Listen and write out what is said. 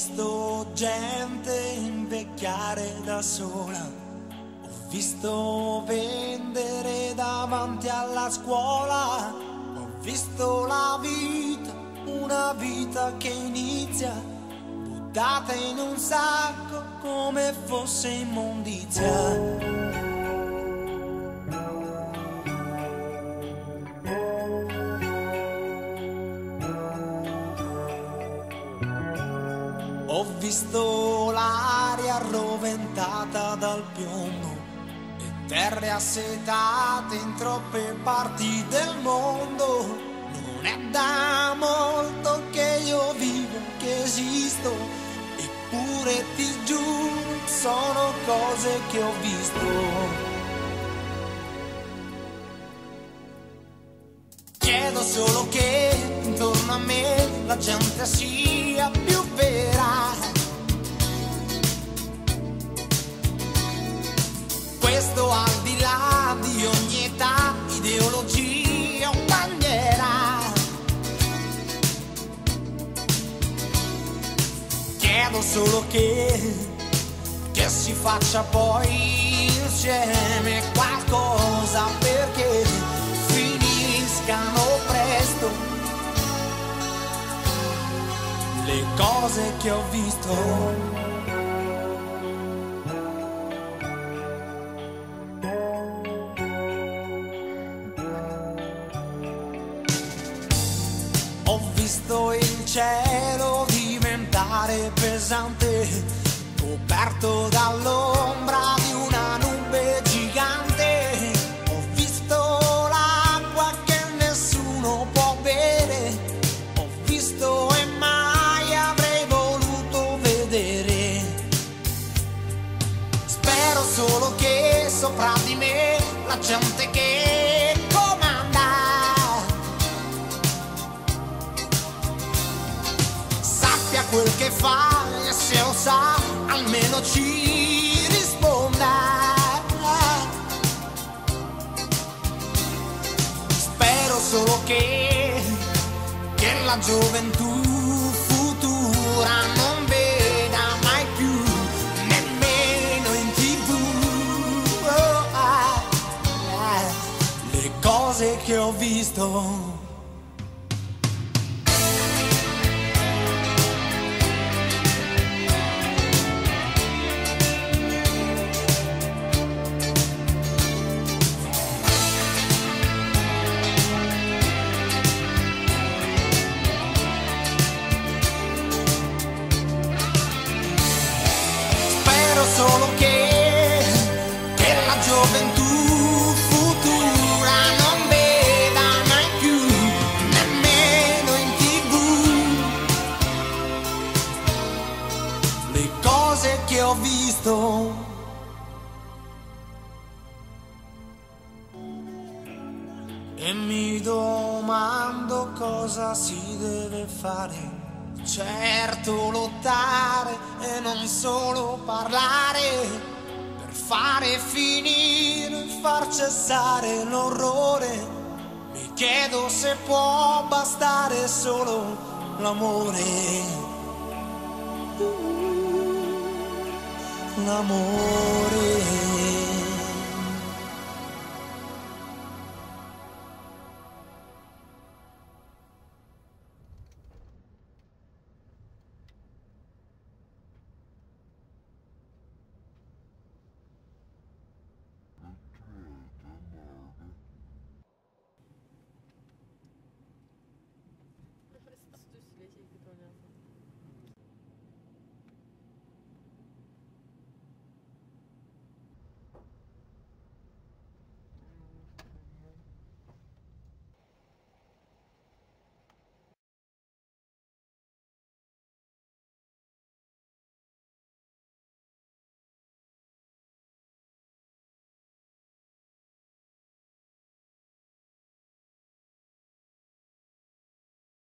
Visto gente invecchiare da sola, ho visto vendere davanti alla scuola, ho visto la vita, una vita che inizia, buttata in un sacco come fosse immondizia. Ho visto l'aria roventata dal piombo e terre assetate in troppe parti del mondo. Non è da molto che io vivo, che esisto, eppure ti giuro, sono cose che ho visto. Chiedo solo che intorno a me la gente sia più solo che, che si faccia poi insieme qualcosa perché finiscano presto le cose che ho visto. Pesante, coperto dall'ombra di una nube gigante. Ho visto l'acqua che nessuno può bere, ho visto e mai avrei voluto vedere. Spero solo che sopra di me la gente che quel che fa e se lo sa almeno ci risponda. Spero solo che, che la gioventù futura non veda mai più nemmeno in tv le cose che ho visto. Visto. E mi domando cosa si deve fare. Certo lottare e non solo parlare per fare finire, far cessare l'orrore. Mi chiedo se può bastare solo l'amore. L'amore.